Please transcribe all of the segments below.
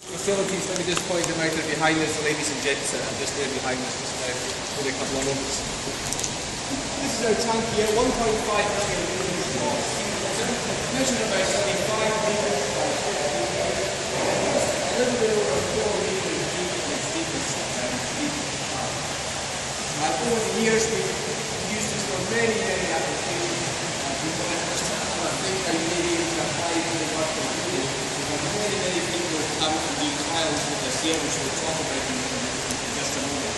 Facilities, let me just point them out. They're behind us, ladies and gents are just there behind us just uh, now. Only a couple of moments. This is our tank here, 1.5 million litres about 75 metres by a little bit over 4 metres deep in its deepest, um, deepest part. And over the years, we've used this for many, many applications. Uh, we've got a think how you may be able to apply it to the work that we do. We've got many, many people who have come to do here, which we'll talk about in, in just a moment.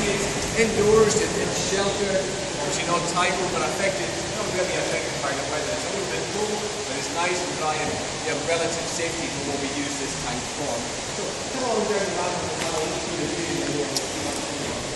You it's indoors, it, it's sheltered, obviously not tidal, but affected, not really affected by the weather. It's a little bit cool, but it's nice and dry, and we have relative safety for what we use this tank for. So, come on down the and have a look through the video and we'll see what's going on.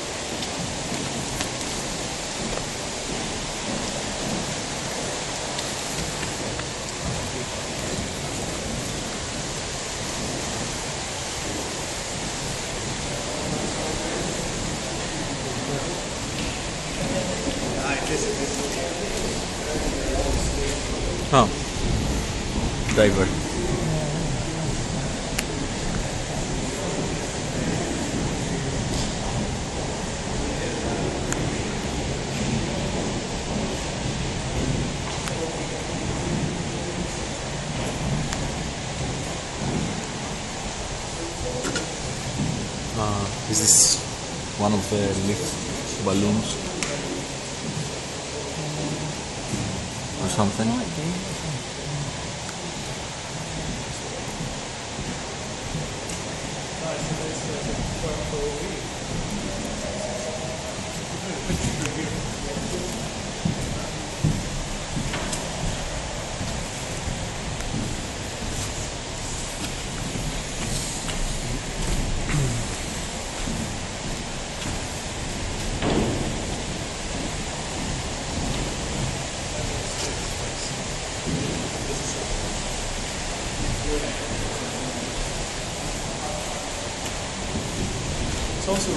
Oh. Diver. Uh, is this one of the lift balloons or something? It's also,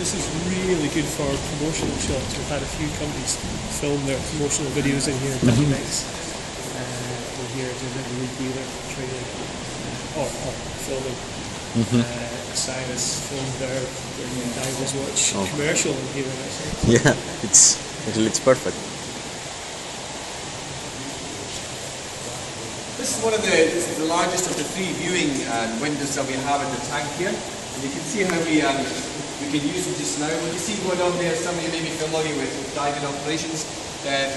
this is really good for promotional shots. We've had a few companies film their promotional videos in here, Divex. Uh, we're here doing a lead dealer training, uh, or, or filming. Uh, Oris filmed their, their Divers Watch Oh. commercial in here. Yeah, it's it looks perfect. Is one of the, this is the largest of the three viewing uh, windows that we have in the tank here. And you can see how we, um, we can use it just now. What you see going on there, some of you may be familiar with diving operations. Uh,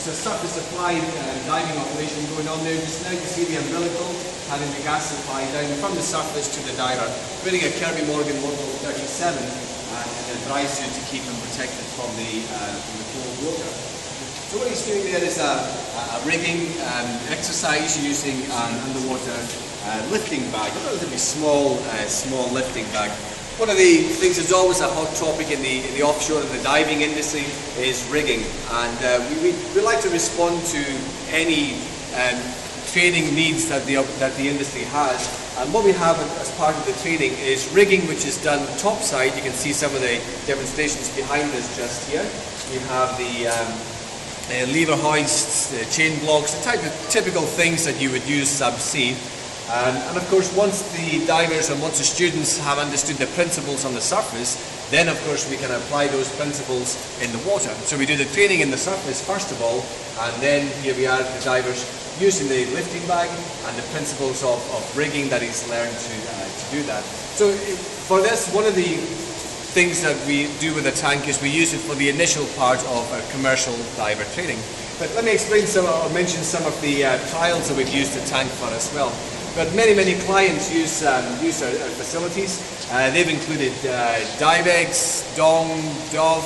a surface applied uh, diving operation going on there just now. You see the umbilical having the gas supply down from the surface to the diver, wearing a Kirby Morgan Model 37 uh, and a dry suit to keep him protected from the, uh, from the cold water. So what he's doing there is a, a rigging um, exercise using an underwater uh, lifting bag, a relatively small, uh, small lifting bag. One of the things that's always a hot topic in the, in the offshore and the diving industry is rigging, and uh, we, we, we like to respond to any um, training needs that the, that the industry has. And what we have as part of the training is rigging, which is done topside. You can see some of the demonstrations behind us just here. We have the um, uh, lever hoists, uh, chain blocks, the type of typical things that you would use subsea. Um, and of course, once the divers and once the students have understood the principles on the surface, then of course we can apply those principles in the water. So we do the training in the surface first of all, and then here we are, the divers using the lifting bag and the principles of, of rigging that he's learned to, uh, to do that. So uh, for this, one of the things that we do with the tank is we use it for the initial part of our commercial diver training. But let me explain some or mention some of the uh, trials that we've used the tank for as well. But many, many clients use um, use our, our facilities. Uh, they've included uh, Divex, Dong, Dove,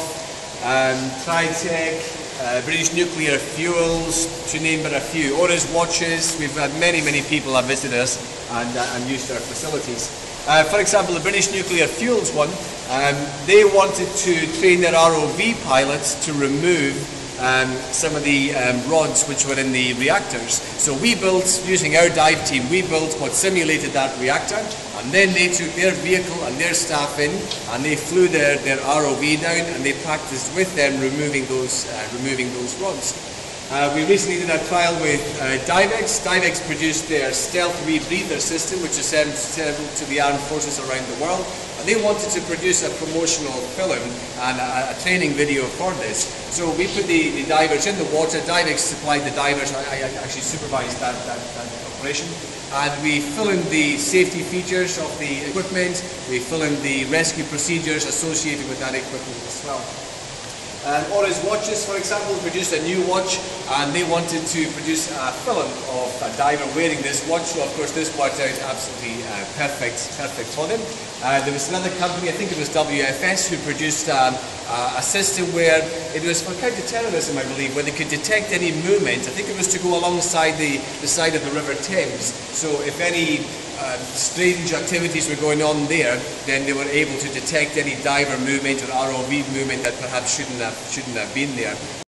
um, Tritech, uh, British Nuclear Fuels, to name but a few. Oris Watches, we've had many, many people have visited us and, uh, and used our facilities. Uh, for example, the British Nuclear Fuels one, um, they wanted to train their ROV pilots to remove um, some of the um, rods which were in the reactors. So we built, using our dive team, we built what simulated that reactor, and then they took their vehicle and their staff in, and they flew their, their ROV down, and they practiced with them removing those, uh, removing those rods. Uh, we recently did a trial with uh, Divex. Divex produced their stealth rebreather system, which is sent to the armed forces around the world. And they wanted to produce a promotional film and a, a training video for this. So we put the, the divers in the water. Divex supplied the divers. I, I actually supervised that, that, that operation. And we fill in the safety features of the equipment. We fill in the rescue procedures associated with that equipment as well. Um, Oris Watches, for example, produced a new watch and they wanted to produce a film of a diver wearing this watch. So, of course, this worked out absolutely uh, perfect, perfect for them. Uh, there was another company, I think it was WFS, who produced um, uh, a system where it was for counter-terrorism, I believe, where they could detect any movement. I think it was to go alongside the, the side of the River Thames. So if any uh, strange activities were going on there, then they were able to detect any diver movement or ROV movement that perhaps shouldn't have, shouldn't have been there.